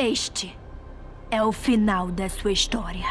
Este é o final da sua história.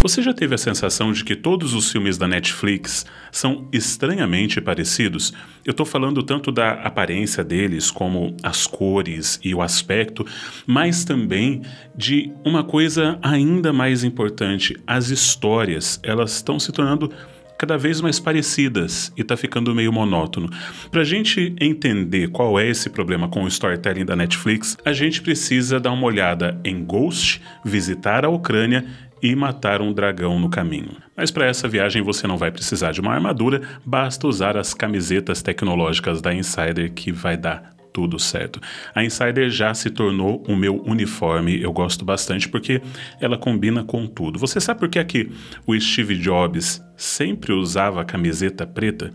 Você já teve a sensação de que todos os filmes da Netflix são estranhamente parecidos? Eu estou falando tanto da aparência deles, como as cores e o aspecto, mas também de uma coisa ainda mais importante: as histórias. Elas estão se tornando cada vez mais parecidas e tá ficando meio monótono. Pra gente entender qual é esse problema com o storytelling da Netflix, a gente precisa dar uma olhada em Ghost, visitar a Ucrânia e matar um dragão no caminho. Mas para essa viagem você não vai precisar de uma armadura, basta usar as camisetas tecnológicas da Insider que vai dar tudo certo. A Insider já se tornou o meu uniforme, eu gosto bastante porque ela combina com tudo. Você sabe por que aqui o Steve Jobs sempre usava a camiseta preta?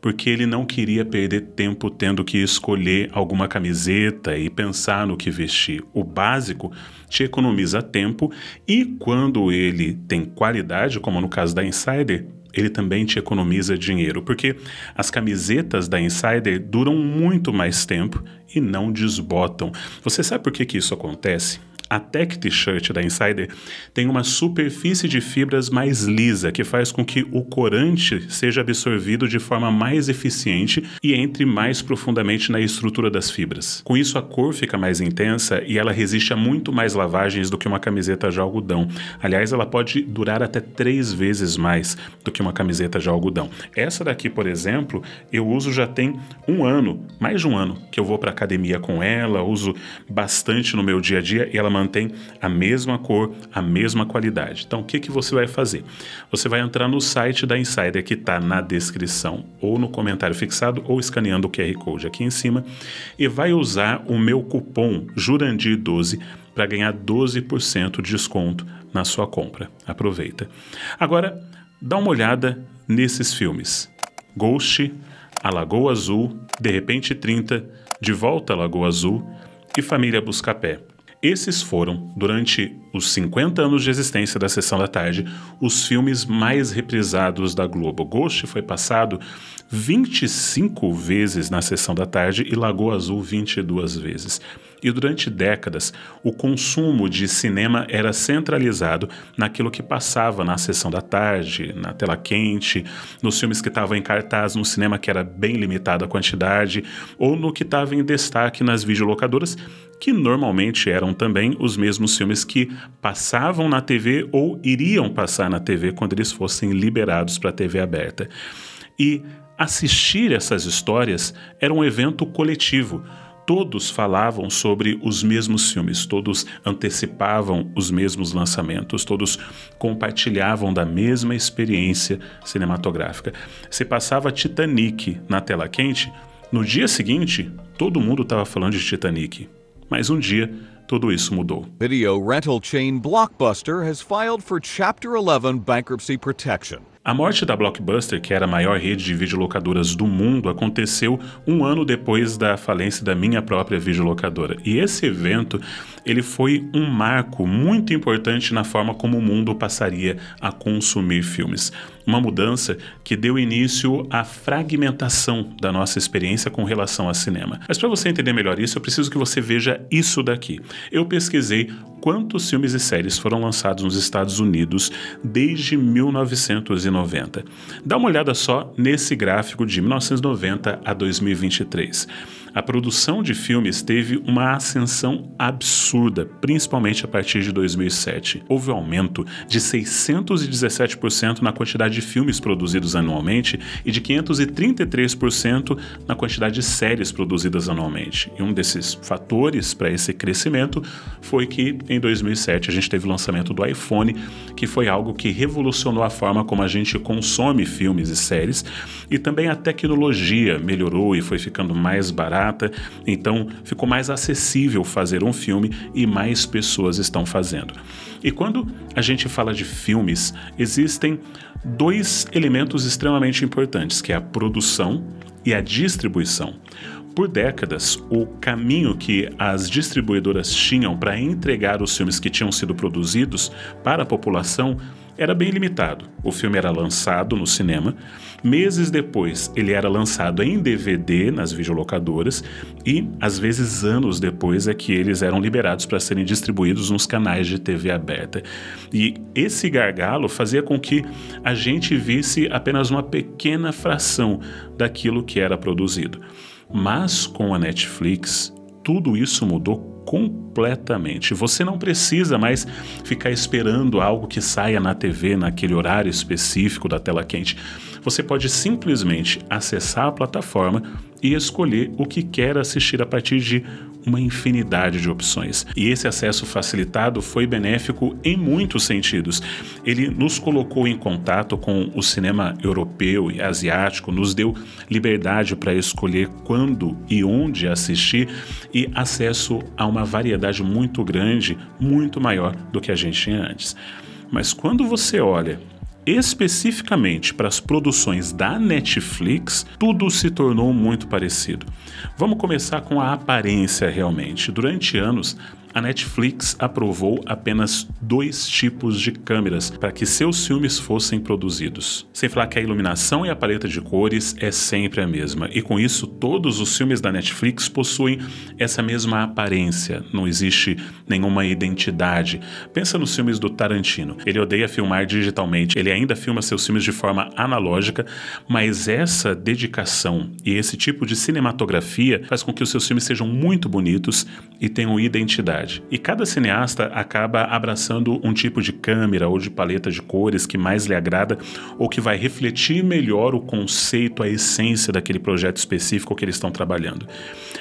porque ele não queria perder tempo tendo que escolher alguma camiseta e pensar no que vestir. O básico te economiza tempo e quando ele tem qualidade, como no caso da Insider, ele também te economiza dinheiro, porque as camisetas da Insider duram muito mais tempo e não desbotam. Você sabe por que, que isso acontece? A Tech T-shirt da Insider tem uma superfície de fibras mais lisa, que faz com que o corante seja absorvido de forma mais eficiente e entre mais profundamente na estrutura das fibras. Com isso, a cor fica mais intensa e ela resiste a muito mais lavagens do que uma camiseta de algodão. Aliás, ela pode durar até três vezes mais do que uma camiseta de algodão. Essa daqui, por exemplo, eu uso já tem um ano, mais de um ano, que eu vou para academia com ela, uso bastante no meu dia a dia e ela mantém a mesma cor, a mesma qualidade. Então, o que, que você vai fazer? Você vai entrar no site da Insider que está na descrição ou no comentário fixado ou escaneando o QR Code aqui em cima e vai usar o meu cupom Jurandir12 para ganhar 12% de desconto na sua compra. Aproveita. Agora, dá uma olhada nesses filmes. Ghost, A Lagoa Azul, De Repente 30, De Volta à Lagoa Azul e Família Buscapé. Esses foram, durante os 50 anos de existência da Sessão da Tarde, os filmes mais reprisados da Globo. Ghost foi passado 25 vezes na Sessão da Tarde e Lagoa Azul 22 vezes. E durante décadas, o consumo de cinema era centralizado naquilo que passava na sessão da tarde, na tela quente, nos filmes que estavam em cartaz no cinema, que era bem limitada a quantidade, ou no que estava em destaque nas videolocadoras, que normalmente eram também os mesmos filmes que passavam na TV ou iriam passar na TV quando eles fossem liberados para a TV aberta. E assistir essas histórias era um evento coletivo todos falavam sobre os mesmos filmes, todos antecipavam os mesmos lançamentos, todos compartilhavam da mesma experiência cinematográfica. Se passava Titanic na tela quente, no dia seguinte, todo mundo estava falando de Titanic. Mas um dia, tudo isso mudou. Video rental chain Blockbuster has filed for Chapter 11 bankruptcy protection. A morte da Blockbuster, que era a maior rede de videolocadoras do mundo, aconteceu um ano depois da falência da minha própria videolocadora. E esse evento, ele foi um marco muito importante na forma como o mundo passaria a consumir filmes. Uma mudança que deu início à fragmentação da nossa experiência com relação ao cinema. Mas para você entender melhor isso, eu preciso que você veja isso daqui. Eu pesquisei quantos filmes e séries foram lançados nos Estados Unidos desde 1990. Dá uma olhada só nesse gráfico de 1990 a 2023 a produção de filmes teve uma ascensão absurda, principalmente a partir de 2007. Houve um aumento de 617% na quantidade de filmes produzidos anualmente e de 533% na quantidade de séries produzidas anualmente. E um desses fatores para esse crescimento foi que em 2007 a gente teve o lançamento do iPhone, que foi algo que revolucionou a forma como a gente consome filmes e séries, e também a tecnologia melhorou e foi ficando mais barata, então ficou mais acessível fazer um filme e mais pessoas estão fazendo. E quando a gente fala de filmes, existem dois elementos extremamente importantes, que é a produção e a distribuição. Por décadas, o caminho que as distribuidoras tinham para entregar os filmes que tinham sido produzidos para a população era bem limitado. O filme era lançado no cinema, meses depois ele era lançado em DVD nas videolocadoras e, às vezes, anos depois é que eles eram liberados para serem distribuídos nos canais de TV aberta. E esse gargalo fazia com que a gente visse apenas uma pequena fração daquilo que era produzido. Mas com a Netflix, tudo isso mudou completamente. Você não precisa mais ficar esperando algo que saia na TV naquele horário específico da tela quente. Você pode simplesmente acessar a plataforma e escolher o que quer assistir a partir de uma infinidade de opções. E esse acesso facilitado foi benéfico em muitos sentidos. Ele nos colocou em contato com o cinema europeu e asiático, nos deu liberdade para escolher quando e onde assistir e acesso a uma variedade muito grande, muito maior do que a gente tinha antes. Mas quando você olha especificamente para as produções da Netflix, tudo se tornou muito parecido. Vamos começar com a aparência realmente. Durante anos, a Netflix aprovou apenas dois tipos de câmeras para que seus filmes fossem produzidos. Sem falar que a iluminação e a paleta de cores é sempre a mesma, e com isso todos os filmes da Netflix possuem essa mesma aparência, não existe nenhuma identidade. Pensa nos filmes do Tarantino. Ele odeia filmar digitalmente, ele ainda filma seus filmes de forma analógica, mas essa dedicação e esse tipo de cinematografia faz com que os seus filmes sejam muito bonitos e tenham identidade. E cada cineasta acaba abraçando um tipo de câmera ou de paleta de cores que mais lhe agrada ou que vai refletir melhor o conceito, a essência daquele projeto específico que eles estão trabalhando.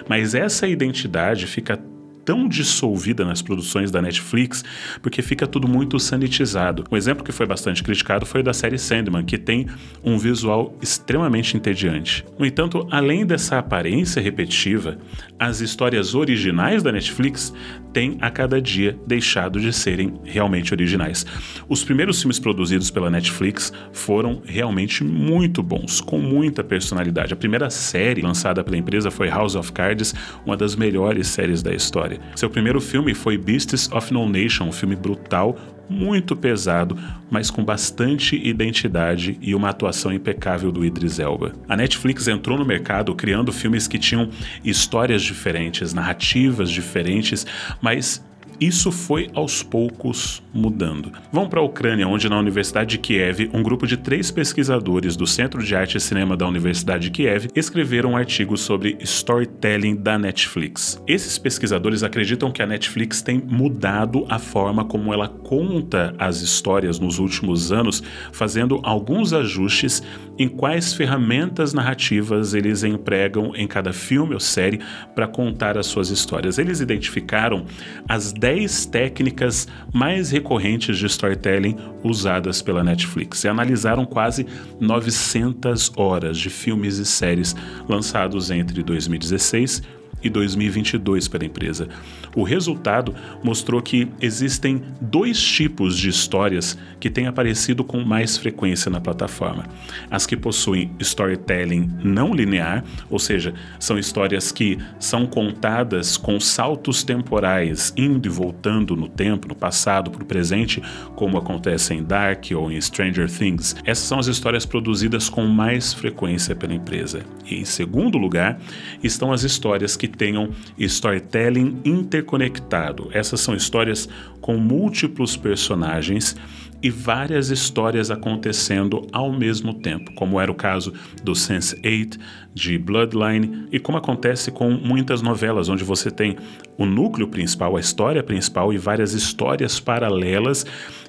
Mas essa identidade fica tão dissolvida nas produções da Netflix porque fica tudo muito sanitizado. Um exemplo que foi bastante criticado foi o da série Sandman, que tem um visual extremamente entediante. No entanto, além dessa aparência repetitiva, as histórias originais da Netflix têm a cada dia deixado de serem realmente originais. Os primeiros filmes produzidos pela Netflix foram realmente muito bons, com muita personalidade. A primeira série lançada pela empresa foi House of Cards, uma das melhores séries da história história. Seu primeiro filme foi Beasts of No Nation, um filme brutal, muito pesado, mas com bastante identidade e uma atuação impecável do Idris Elba. A Netflix entrou no mercado criando filmes que tinham histórias diferentes, narrativas diferentes, mas isso foi aos poucos mudando. Vamos para a Ucrânia, onde na Universidade de Kiev, um grupo de três pesquisadores do Centro de Arte e Cinema da Universidade de Kiev escreveram um artigo sobre storytelling da Netflix. Esses pesquisadores acreditam que a Netflix tem mudado a forma como ela conta as histórias nos últimos anos, fazendo alguns ajustes em quais ferramentas narrativas eles empregam em cada filme ou série para contar as suas histórias. Eles identificaram as 10 técnicas mais recorrentes de storytelling usadas pela Netflix e analisaram quase 900 horas de filmes e séries lançados entre 2016 e 2022 pela empresa. O resultado mostrou que existem dois tipos de histórias que têm aparecido com mais frequência na plataforma: as que possuem storytelling não linear, ou seja, são histórias que são contadas com saltos temporais, indo e voltando no tempo, no passado, para o presente, como acontece em Dark ou em Stranger Things. Essas são as histórias produzidas com mais frequência pela empresa. E em segundo lugar, estão as histórias que tenham storytelling interconectado. Essas são histórias com múltiplos personagens e várias histórias acontecendo ao mesmo tempo, como era o caso do Sense8, de Bloodline, e como acontece com muitas novelas, onde você tem o núcleo principal, a história principal e várias histórias paralelas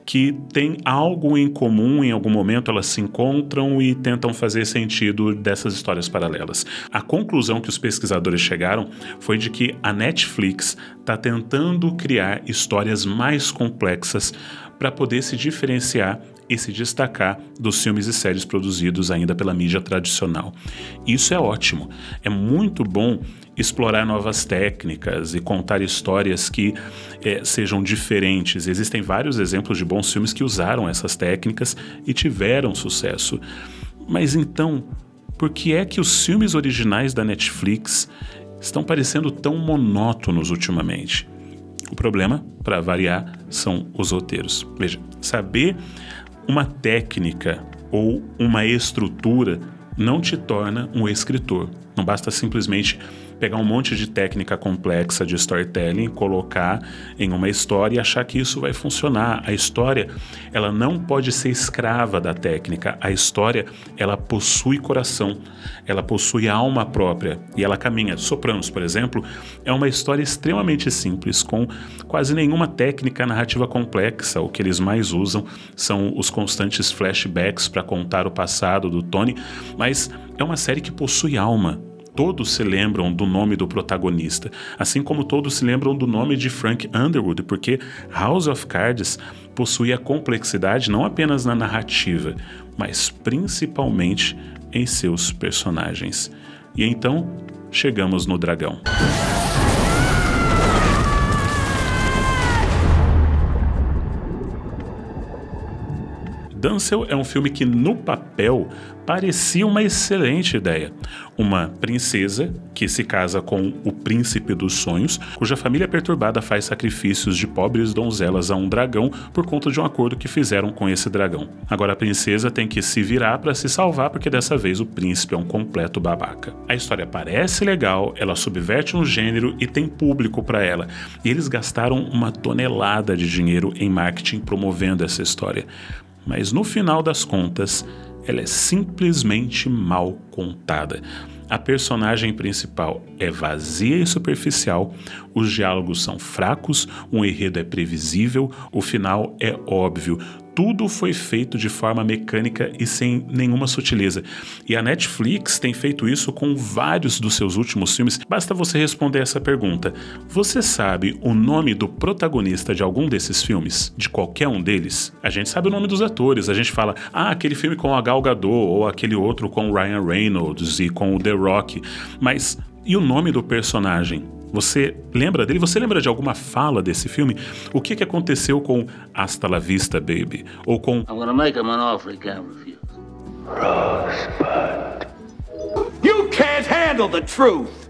que têm algo em comum, em algum momento elas se encontram e tentam fazer sentido dessas histórias paralelas. A conclusão que os pesquisadores chegaram foi de que a Netflix está tentando criar histórias mais complexas para poder se diferenciar e se destacar dos filmes e séries produzidos ainda pela mídia tradicional. Isso é ótimo, é muito bom explorar novas técnicas e contar histórias que é, sejam diferentes. Existem vários exemplos de bons filmes que usaram essas técnicas e tiveram sucesso. Mas então, por que é que os filmes originais da Netflix estão parecendo tão monótonos ultimamente. O problema, para variar, são os roteiros. Veja, saber uma técnica ou uma estrutura não te torna um escritor. Não basta simplesmente pegar um monte de técnica complexa de storytelling, colocar em uma história e achar que isso vai funcionar. A história, ela não pode ser escrava da técnica. A história, ela possui coração, ela possui alma própria e ela caminha. Sopranos, por exemplo, é uma história extremamente simples, com quase nenhuma técnica narrativa complexa. O que eles mais usam são os constantes flashbacks para contar o passado do Tony, mas é uma série que possui alma todos se lembram do nome do protagonista, assim como todos se lembram do nome de Frank Underwood, porque House of Cards possui a complexidade não apenas na narrativa, mas principalmente em seus personagens. E então chegamos no dragão. Dancel é um filme que, no papel, parecia uma excelente ideia. Uma princesa que se casa com o príncipe dos sonhos, cuja família perturbada faz sacrifícios de pobres donzelas a um dragão por conta de um acordo que fizeram com esse dragão. Agora a princesa tem que se virar para se salvar porque dessa vez o príncipe é um completo babaca. A história parece legal, ela subverte um gênero e tem público para ela. E eles gastaram uma tonelada de dinheiro em marketing promovendo essa história mas no final das contas, ela é simplesmente mal contada. A personagem principal é vazia e superficial, os diálogos são fracos, o enredo é previsível, o final é óbvio tudo foi feito de forma mecânica e sem nenhuma sutileza. E a Netflix tem feito isso com vários dos seus últimos filmes. Basta você responder essa pergunta: Você sabe o nome do protagonista de algum desses filmes? De qualquer um deles? A gente sabe o nome dos atores, a gente fala, ah, aquele filme com a Gal Gadot ou aquele outro com o Ryan Reynolds e com o The Rock. Mas e o nome do personagem? Você lembra dele? Você lembra de alguma fala desse filme? O que, que aconteceu com Hasta la Vista, Baby? Ou com I'm gonna make him an offer he can't refuse. Rosebud. You can't handle the truth!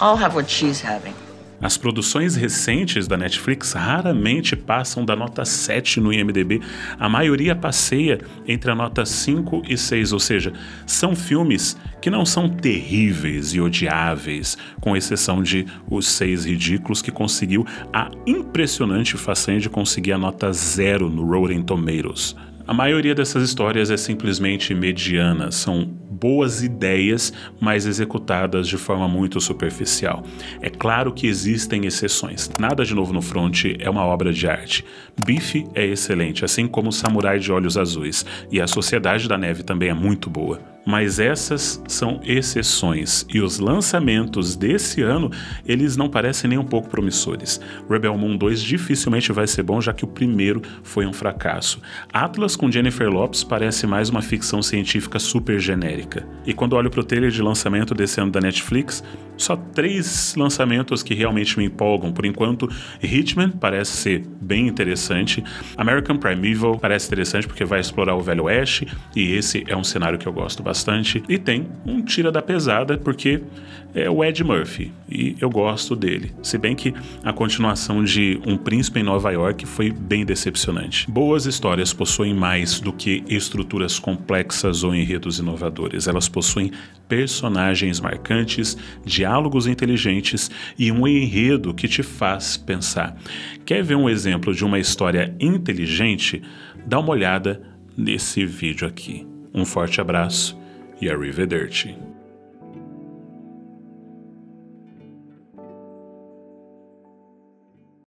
I'll have what she's having. As produções recentes da Netflix raramente passam da nota 7 no IMDb. A maioria passeia entre a nota 5 e 6, ou seja, são filmes que não são terríveis e odiáveis, com exceção de Os Seis Ridículos, que conseguiu a impressionante façanha de conseguir a nota 0 no Rotten Tomatoes. A maioria dessas histórias é simplesmente mediana, são boas ideias, mas executadas de forma muito superficial. É claro que existem exceções. Nada de novo no front é uma obra de arte. Bife é excelente, assim como Samurai de Olhos Azuis, e A Sociedade da Neve também é muito boa mas essas são exceções e os lançamentos desse ano eles não parecem nem um pouco promissores. Rebel Moon 2 dificilmente vai ser bom já que o primeiro foi um fracasso. Atlas com Jennifer Lopes parece mais uma ficção científica super genérica. E quando olho para o trailer de lançamento desse ano da Netflix, só três lançamentos que realmente me empolgam. Por enquanto, Hitman parece ser bem interessante, American Primeval parece interessante porque vai explorar o Velho Oeste e esse é um cenário que eu gosto bastante. E tem um Tira da Pesada, porque é o Ed Murphy e eu gosto dele. Se bem que a continuação de Um Príncipe em Nova York foi bem decepcionante. Boas histórias possuem mais do que estruturas complexas ou enredos inovadores. Elas possuem personagens marcantes, diálogos inteligentes e um enredo que te faz pensar. Quer ver um exemplo de uma história inteligente? Dá uma olhada nesse vídeo aqui. Um forte abraço e arrivederci.